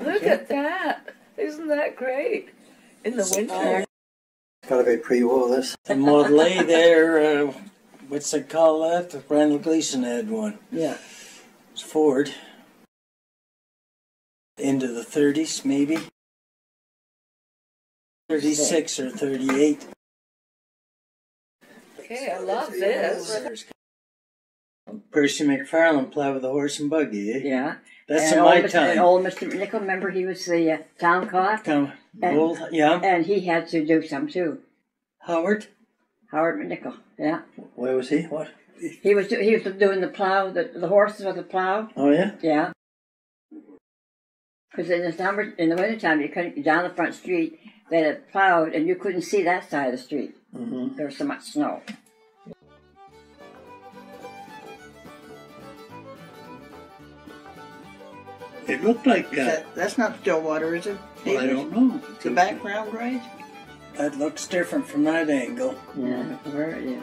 Look at that. Isn't that great? In the winter. It's Gotta be pre-war, this. The Model A there, uh, what's they call that? Randall Gleason had one. Yeah. It's Ford. Into the 30s, maybe. 36 or 38. Okay, I love this. Percy McFarland plowed with a horse and buggy, eh? Yeah. That's and in my old Mr. And time. old Mr. Nickel, remember he was the uh, town clerk? Come, And- old, yeah. And he had to do some too. Howard? Howard McNichol, yeah. Where was he? What? He was do- he was doing the plow, the, the horses with the plow. Oh, yeah? Yeah. Because in the summer, in the wintertime, you couldn't down the front street. They had plowed, and you couldn't see that side of the street. Mm-hmm. There was so much snow. It looked like, uh, That, that's not Stillwater, is it? well, I don't know. The background grade? That looks different from that angle. Yeah, very, yeah.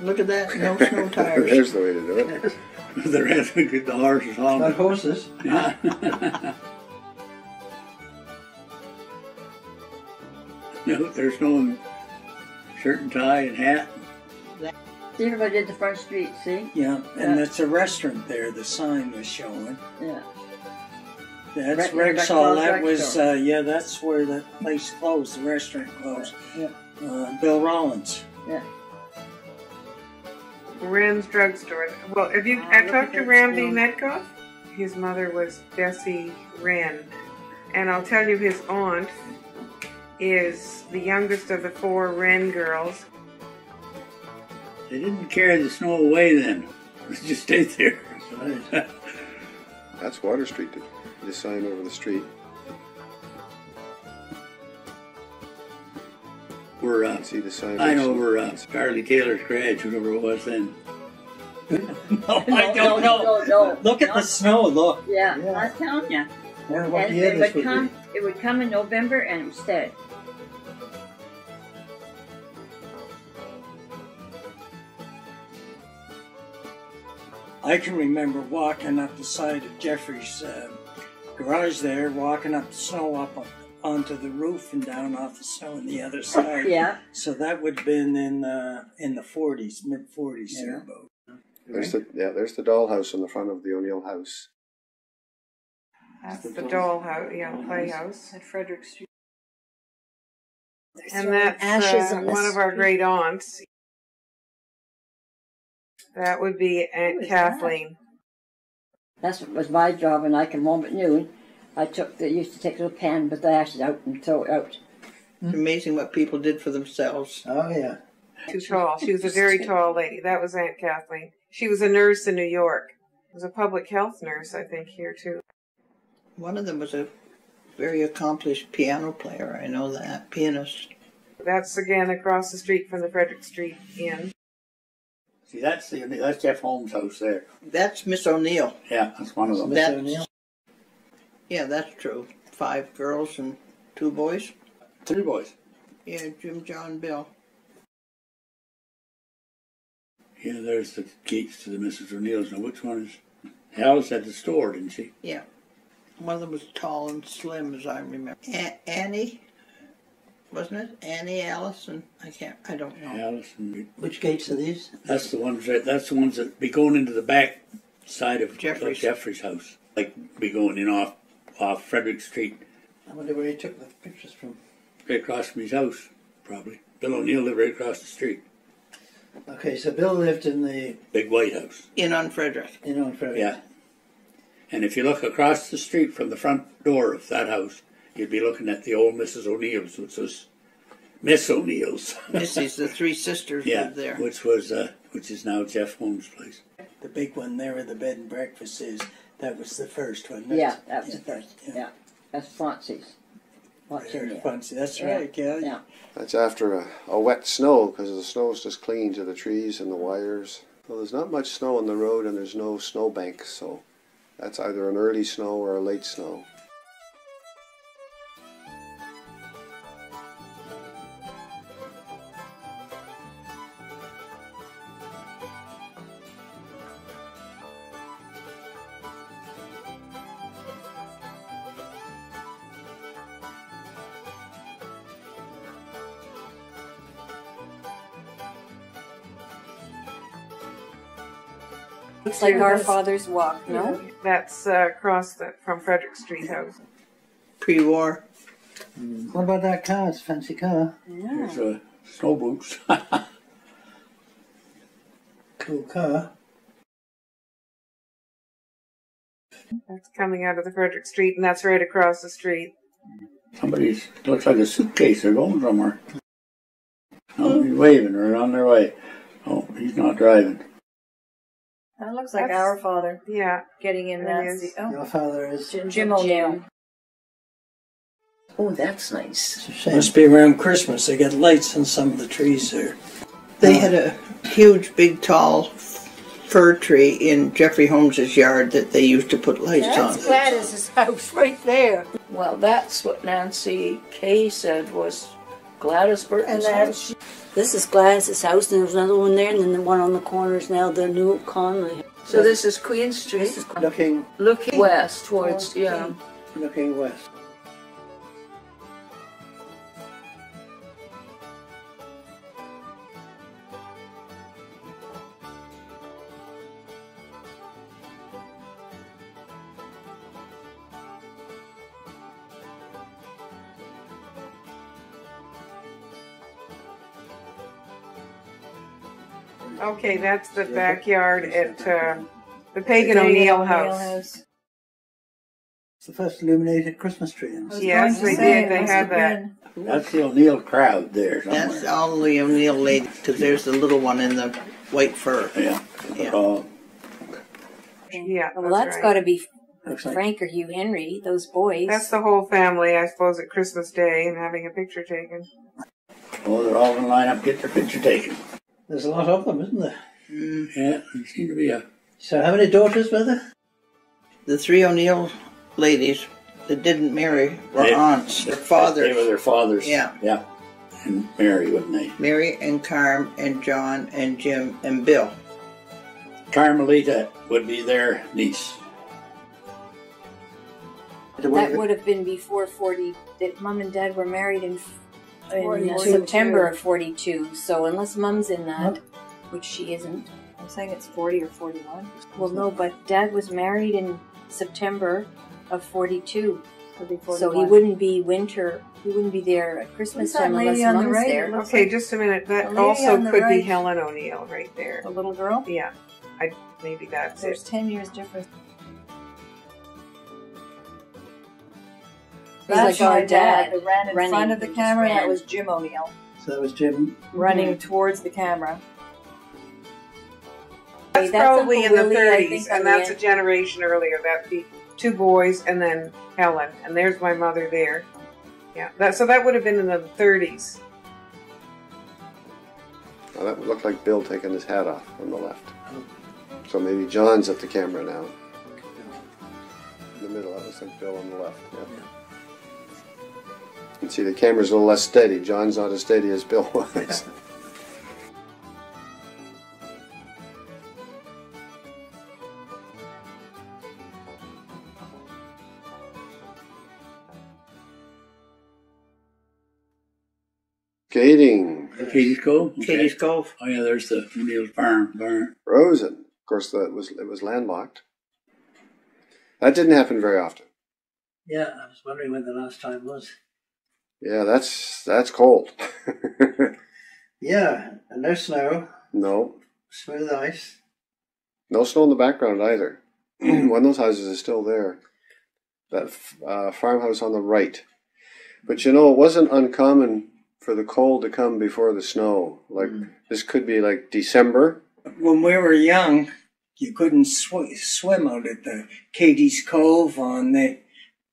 Look at that, no snow tires. There's the way to do it. The rest we get the horses Not on. horses. No, there's no shirt and tie and hat. See, everybody did the front street, see? Yeah, Yeah. and that's a restaurant there, the sign was showing. Yeah. That's Re- Rexall. Rexall's That was, uh, yeah, that's where the place closed, the restaurant closed. Yeah. Uh, Bill Rollins. Yeah. Rand's drugstore. Well, if you, Ah, I talked to this Randy. Metcalf. His mother was Bessie Rand, and I'll tell you, his aunt is the youngest of the four Wren girls. They didn't carry the snow away then. It just stayed there. That's Water Street, the, the sign over the street. We're, You uh, see the sign. I know we're uh, Charlie Taylor's garage, whatever it was then. No, I don't no, know. no, no. Look at the snow, look. Yeah, Yeah. I'm telling you. Wonder what And year it this would would come. It would come in November, and it would stay. I can remember walking up the side of Jeffrey's uh, garage there, walking up the snow up on, onto the roof and down off the snow on the other side. Yeah. So that would have been in uh, in the 40s, mid 40s Yeah. thereabout. There's the yeah. There's the dollhouse on the front of the O'Neill house. That's the dollhouse, yeah, playhouse. At Frederick Street. And that's ashes uh, on the one of our great aunts. That would be Aunt Kathleen. that? That's was my job, and I came home at noon. I took the used to take a little pan with the ashes out and throw it out. It's hmm. amazing what people did for themselves. Oh, yeah. Too tall. She was a very tall lady. That was Aunt Kathleen. She was a nurse in New York. Was a public health nurse, I think, here too. One of them was a very accomplished piano player. I know that pianist. That's again across the street from the Frederick Street Inn. See, that's the that's Jeff Holmes' house there. That's Miss O'Neill. Yeah, that's one of them. Miss O'Neill. Yeah, that's true. Five girls and two boys. Three boys. Yeah, Jim, John, Bill. Yeah, there's the gates to the Mrs. O'Neill's. Now, which one is? Alice had the store, didn't she? Yeah. One of them was tall and slim, as I remember. A- Annie, wasn't it? Annie Allison. I can't. I don't know. Alice and Which gates are these? that's the ones that that's the ones that be going into the back side of Jeffrey's. of Jeffrey's house. Like be going in off off Frederick Street, I wonder where he took the pictures from. right across from his house, probably. Bill O'Neill lived right across the street. Okay, so Bill lived in the, Big white house. In on Frederick. you know, in Frederick. Yeah. And if you look across the street from the front door of that house, you'd be looking at the old Mrs. O'Neill's, which was Miss O'Neill's. Missy's, the three sisters yeah, lived there. which was uh, which is now Jeff Holmes' place. the big one there where the bed and breakfast is. That was the first one. Yeah, that was the first. Yeah. Yeah, that's Francie's. What's in Very there? fancy. That's Yeah. right, yeah. Yeah. That's after a, a wet snow because the snow's just clinging to the trees and the wires. Well, there's not much snow on the road and there's no snowbank, so that's either an early snow or a late snow. Looks like our father's walk, no? That's uh, across the, from Frederick Street House. Pre-war. What about that car? It's a fancy car. There's uh, snow boots. Cool car. That's coming out of the Frederick Street, and that's right across the street. Somebody's looks like a suitcase. They're going somewhere. Oh, he's waving. They're on their way. Oh, he's not driving. That looks like That's- our father Yeah. getting in It that is. Oh, Your father is. Jim, Jim O'Neill. Oh, that's nice. It's a shame. Must be around Christmas. They got lights on some of the trees there. They had a huge, big, tall fir tree in Jeffrey Holmes's yard that they used to put lights That's on. Gladys's house right there. Well, that's what Nancy Kay said was Gladys And Burton's house. this is Gladys's house, and there's another one there, and then the one on the corner is now the new Conley. So this is Queen Street, Looking, looking west towards yeah. looking west. Okay, that's the backyard at uh, the The Pagan O'Neill house. It's the first illuminated Christmas tree. in I was Yes, they did. They had have that. been. That's the O'Neill crowd there That's somewhere. all the O'Neill lady, because there's the little one in the white fur. Yeah. Yeah. Uh, Yeah, Well, that's that's right. got to be Looks like Frank or Hugh Henry, those boys. That's the whole family, I suppose, at Christmas Day and having a picture taken. oh, they're all in line up, get their picture taken. There's a lot of them, isn't there? Mm. Yeah, there seem to be a. So, how many daughters were there? The three O'Neill ladies that didn't marry were They- aunts. Their fathers. They were their fathers. Yeah. Yeah. And Mary, wouldn't they? Mary and Carm and John and Jim and Bill. Carmelita would be their niece. that would have been before 40. That mom and dad were married in, in 42. September of 42. So unless mom's in that, which she isn't. I'm saying it's 40 or 41. Well, no, but dad was married in September of 42. So he wouldn't be winter. He wouldn't be there at Christmas time unless lady on the right? there. Okay, like just a minute. That also on the could be. Helen O'Neill right there. the little girl. Yeah, I maybe that's There's it. 10 years difference. He's like our oh, my dad, that ran in running. front of the camera. That was Jim O'Neill So that was Jim. running mm-hmm. towards the camera. That's That's probably in the Willie, 30s, and that's a generation earlier. That'd be two boys and then Helen, and there's my mother there. Yeah, that so that would have been in the 30s. Well, that would look like Bill taking his hat off on the left. So maybe John's at the camera now. In the middle, that looks like Bill on the left. Yeah. You can see the camera's a little less steady. John's not as steady as Bill was. Skating. Katy's Cove? Okay. Katy's Cove. Oh, yeah, there's the O'Neill's barn. barn. Rosen. Of course, that was it was landlocked. That didn't happen very often. Yeah, I was wondering when the last time was. Yeah, that's that's cold. Yeah, and no snow, no, smooth ice. no snow in the background either. One of those houses is still there. That uh, farmhouse on the right. But you know, it wasn't uncommon for the cold to come before the snow. Like this could be like December. When we were young, you couldn't sw- swim out at the Katy's Cove on the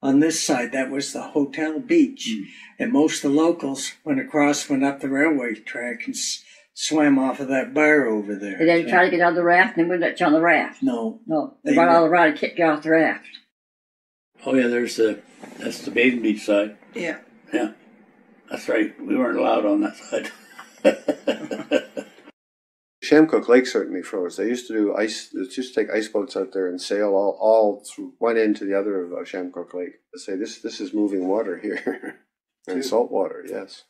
on this side. That was the hotel beach, hmm. and most of the locals went across, went up the railway track, and s- swam off of that bar over there. And then try to get on the raft, and they wouldn't let you on the raft. No, No, they They run would- all around and kicked you off the raft. Oh yeah, there's the that's the bathing beach side. Yeah. Yeah, that's right. We weren't allowed on that side. Chamcook Lake certainly froze. They used to do ice. They used to take ice boats out there and sail all, all through one end to the other of uh, Chamcook Lake. They say this this is moving water here, and salt water. Yes,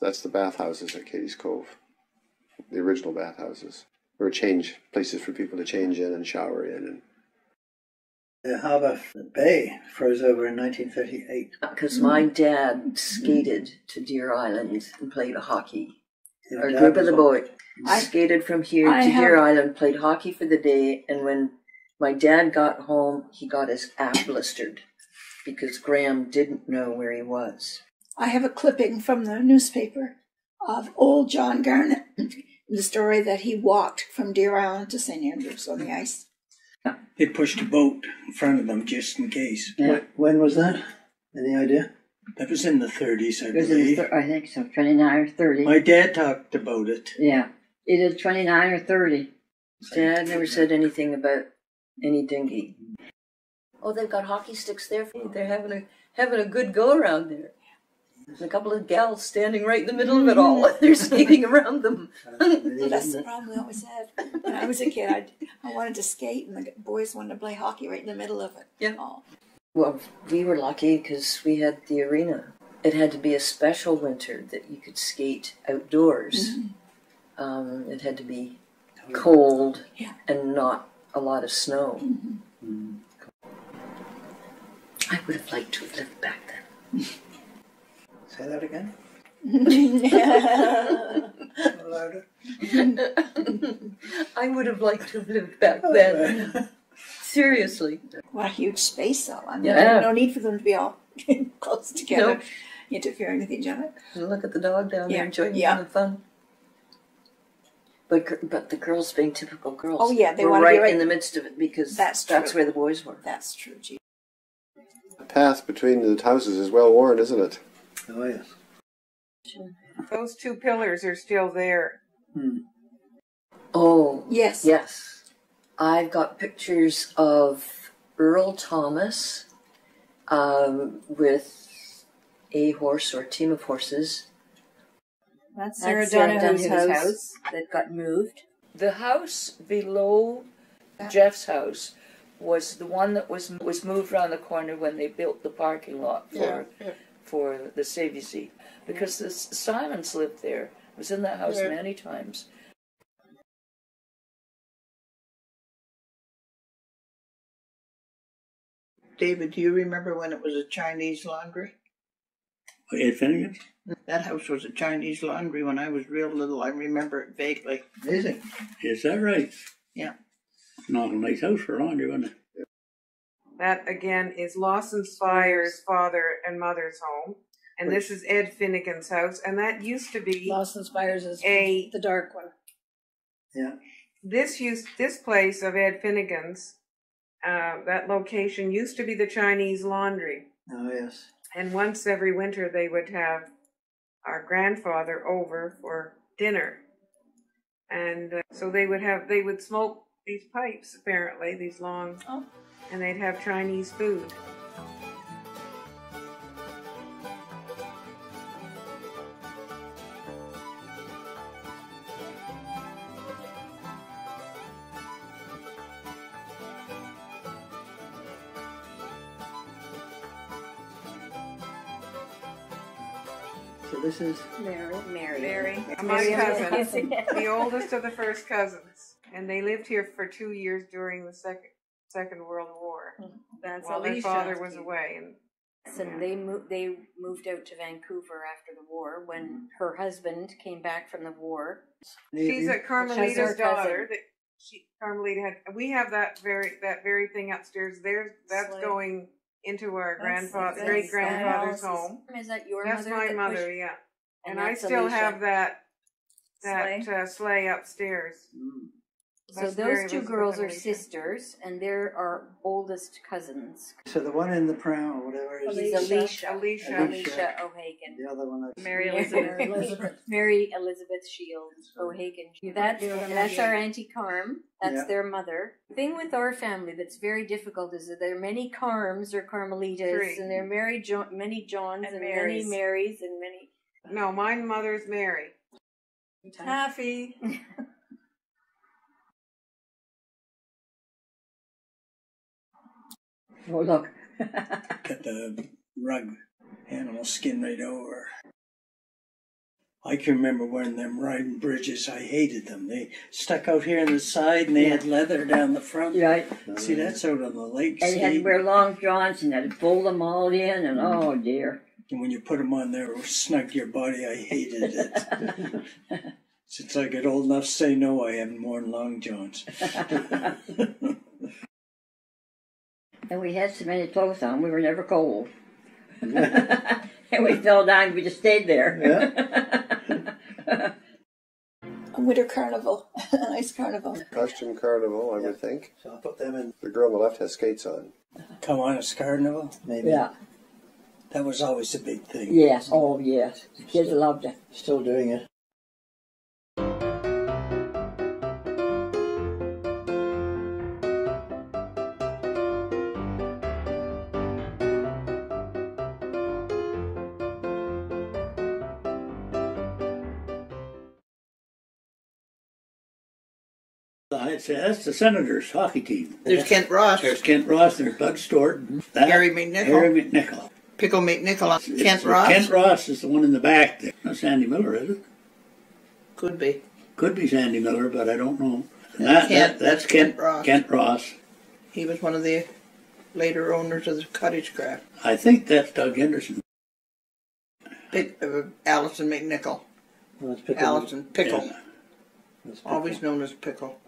that's the bathhouses at Katy's Cove, the original bathhouses. There were change places for people to change in and shower in, and The harbour bay froze over in 1938. Because my dad skated to Deer Island and played hockey. Your Our group of the on- boy I- skated from here I to Deer have- Island, played hockey for the day, and when my dad got home, he got his ass blistered because Graham didn't know where he was. I have a clipping from the newspaper of old John Garnett, the story that he walked from Deer Island to St. Andrews on the ice. they pushed a boat in front of them just in case. Yeah. When was that? Any idea? That was in the 30s, I It was believe. thir- I think so, 29 or 30. My dad talked about it. yeah. Either 29 or 30. Dad never said anything about any dinghy. Oh, they've got hockey sticks there. They're having a having a good go around there. There's a couple of gals standing right in the middle of it all. They're skating around them. That's the problem we always had. When I was a kid, I, I wanted to skate, and the boys wanted to play hockey right in the middle of it. Yeah. Oh. Well, we were lucky because we had the arena. It had to be a special winter that you could skate outdoors. Um, it had to be cold Yeah. and not a lot of snow. I would have liked to have lived back then. Say that again. Louder. I would have liked to have lived back then. Seriously. What a huge space, though. I mean, Yeah. no need for them to be all close together, Nope. interfering with each other. And look at the dog down there Yeah, enjoying yeah. the fun. But gir- but the girls being typical girls. Oh, yeah, they were wanna be right, right- in the midst of it because That's that's true. where the boys were. That's true, gee. the path between the houses is well worn, isn't it? Oh yes. Those two pillars are still there. Hmm. Oh Yes. yes, I've got pictures of Earl Thomas um, with a horse or team of horses. That's Sarah Sarah Donahue's Donahue's house. house that got moved. The house below Jeff's house was the one that was was moved around the corner when they built the parking lot for for the Saviousy. Because the Simons lived there. I was in that house Yeah. many times. David, do you remember when it was a Chinese laundry? Ed Finnegan? That house was a Chinese laundry when I was real little. I remember it vaguely. Is it? Is that right? Yeah. Not a nice house for laundry, wasn't it? That again is Lawson Spire's father and mother's home. And this is Ed Finnegan's house. And that used to be Lawson Spires is a the dark one. Yeah. this used this place of Ed Finnegan's, uh, that location used to be the Chinese laundry. Oh yes. And once every winter they would have our grandfather over for dinner. And uh, so they would have they would smoke these pipes apparently, these long Oh. and they'd have Chinese food. So this is Mary. Mary. Mary, my cousin, the oldest of the first cousins, and they lived here for two years during the second Second World War mm-hmm. That's while their father was away. And And they moved. They moved out to Vancouver after the war when mm-hmm. her husband came back from the war. she's a Carmelita's cousin. daughter. That she, Carmelita had. We have that very that very thing upstairs. There's that's Slay. going into our That's- grandfather great grandfather's home. Is that your That's mother? my that mother, pushed- yeah. And And, I still Alicia. have that that Sleigh? uh, sleigh upstairs. So West those two girls are sisters, and they're our oldest cousins. So the one in the pram or whatever is She's Alicia. Alicia. Alicia O'Hagan. the other one. I- Mary Elizabeth. Elizabeth. Mary Elizabeth Shields O'Hagan. That's that's our auntie Carm. That's Yeah. their mother. The thing with our family that's very difficult is that there are many Carms or Carmelitas, Three. and there are many jo- many Johns And and, Marys. many Marys and many. No, my mother's Mary. Taffy. Oh, look. Got the rug animal skin right over. I can remember wearing them riding bridges. I hated them. They stuck out here on the side and they had leather down the front. Right. See, that's out on the lake. And you had to wear long johns and had to fold them all in, and mm-hmm. oh dear. And when you put them on there, it snug your body. I hated it. Since I get old enough to say no, I haven't worn long johns. And we had so many clothes on, we were never cold. and we fell down, we just stayed there. A winter carnival, a nice carnival. Costume carnival, I would think. So I'll put them in. The girl on the left has skates on. Kiwanis Carnival. Maybe. yeah. That was always a big thing. Yes. Oh, yes. The kids loved it. Still doing it. Uh, I'd say uh, that's the Senators hockey team. There's Kent Ross, There's Kent Ross, there's Bud Stewart, that, Harry McNichol, Harry McNichol. Pickle McNichol, Kent It's- Ross. Kent Ross is the one in the back there. Not Sandy Miller, is it? Could be. Could be Sandy Miller, but I don't know. That, Kent- that, that's Kent Kent, Ross. Kent Ross. He was one of the later owners of the cottage craft. I think that's Doug Henderson. Pick, uh, Allison McNichol. Well, let's pick 'em. Allison Pickle. Yeah. Let's pick Always 'em. known as Pickle.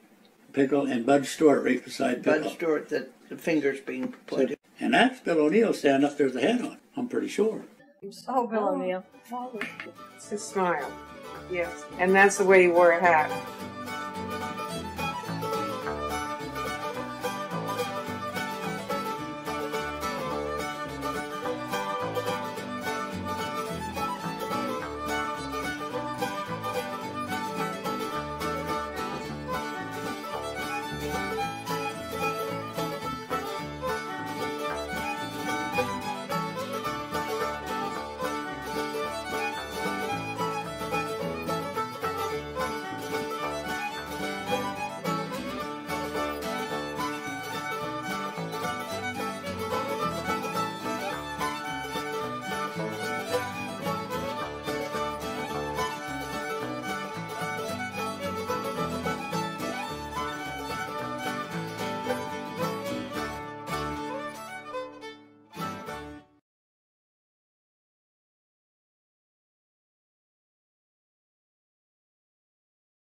Pickle and Bud Stewart right beside Pickle. Bud Stewart, that the fingers being pointed. And that's Bill O'Neill standing up there with the hat on. I'm pretty sure. Oh, Bill O'Neill. It's his smile. Yes. And that's the way he wore a hat.